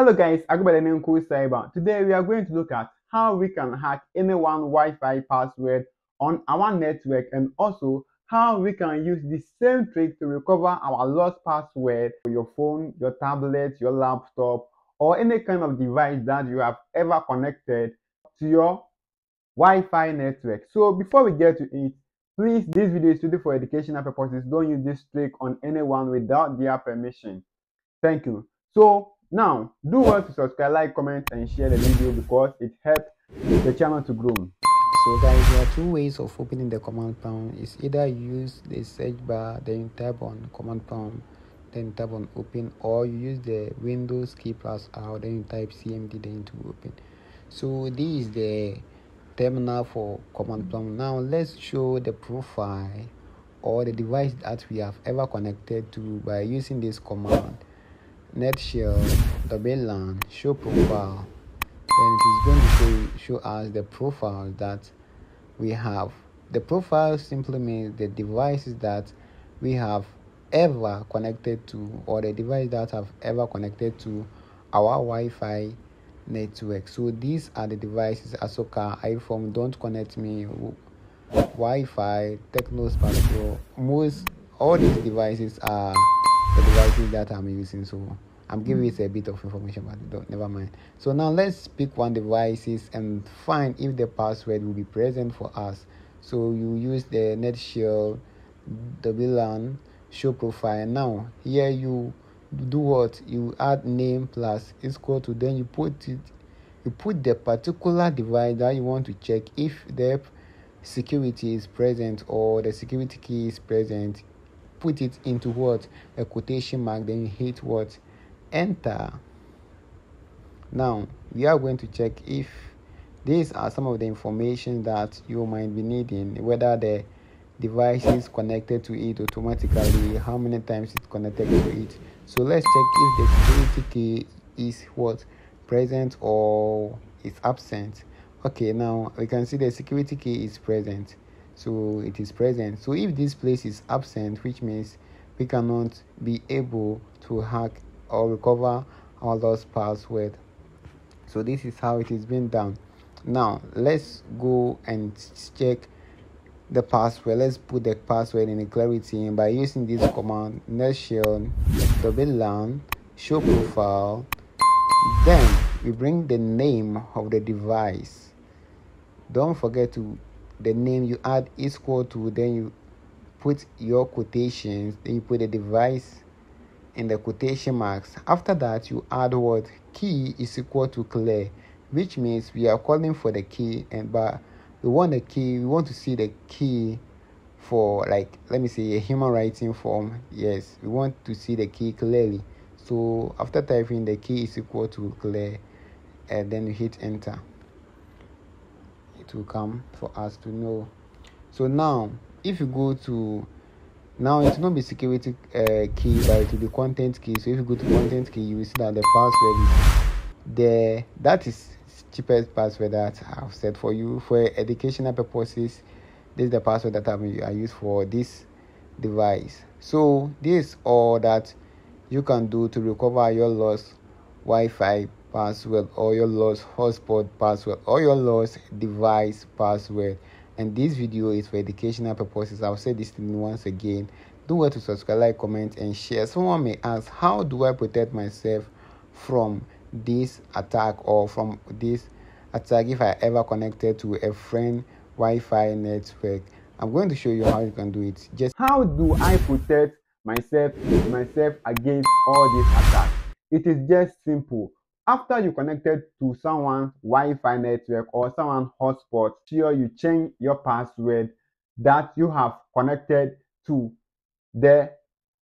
Hello guys, Cool Cyber. Today we are going to look at how we can hack anyone Wi-Fi password on our network and also how we can use the same trick to recover our lost password for your phone, your tablet, your laptop, or any kind of device that you have ever connected to your Wi-Fi network. So before we get to it, please, this video is strictly for educational purposes. Don't use this trick on anyone without their permission. Thank you. So now, do well to subscribe, like, comment, and share the video because it helps the channel to grow. So guys, there are two ways of opening the command prompt. It's either use the search bar, then type on command prompt, then tap on open, or you use the Windows key plus R, then you type CMD, then to open. So this is the terminal for command prompt. Now let's show the profile or the device that we have ever connected to by using this command netshell WLAN show profile. Then it is going to show, show us the profile that we have. The profile simply means the devices that we have ever connected to or the device that have ever connected to our Wi-Fi network. So these are the devices. Asoka iPhone don't connect me. Wi-Fi Techno most all these devices are the devices that I'm using. So I'm giving it a bit of information, but don't, never mind. So now let's pick one devices and find if the password will be present for us. So you use the netshell WLAN show profile. Now here you do what you add name plus is equal to then you put it you put the particular device that you want to check if the security is present or the security key is present put it into what a quotation mark then you hit what enter. Now we are going to check if these are some of the information that you might be needing whether the device is connected to it automatically how many times it's connected to it. So let's check if the security key is what present or is absent. Okay now we can see the security key is present. So it is present. So if this place is absent which means we cannot be able to hack or recover our lost password so this is how it is being done. Now let's go and check the password. Let's put the password in the clarity. By using this command netshell wlan show profile then we bring the name of the device. Don't forget to the name you add is equal to then you put your quotations then you put the device in the quotation marks. After that you add what key is equal to clear which means we are calling for the key and but we want the key we want to see the key for like let me say a human writing form. Yes we want to see the key clearly. So after typing the key is equal to clear and then you hit enter. It will come for us to know. So now if you go to now it will not be security uh, key but it will be content key. So if you go to content key you will see that the password is there. That is cheapest password that i've set for you. For educational purposes this is the password that i use for this device. So this all that you can do to recover your lost wi-fi password or your lost hotspot password or your lost device password and this video is for educational purposes. I'll say this thing once again. Do well to subscribe like comment and share. Someone may ask how do i protect myself from this attack or from this attack if i ever connected to a friend wi-fi network? I'm going to show you how you can do it. Just how do i protect myself myself against all these attacks? It is just simple after you connected to someone's Wi-Fi network or someone's hotspot, sure you change your password that you have connected to the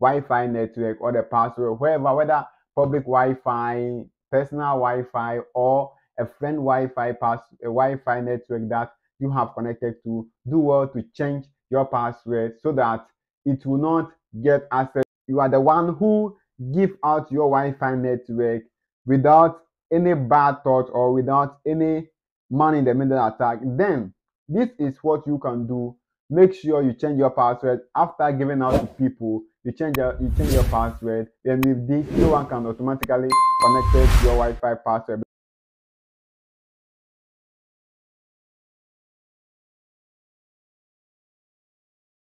Wi-Fi network or the password, wherever, whether public Wi-Fi, personal Wi-Fi, or a friend Wi-Fi pass a Wi-Fi network that you have connected to, do well to change your password so that it will not get access. You are the one who give out your Wi-Fi network without any bad thought or without any man in the middle attack, then this is what you can do. Make sure you change your password after giving out to people. you change your you change your password and with this no one can automatically connect to your wi-fi password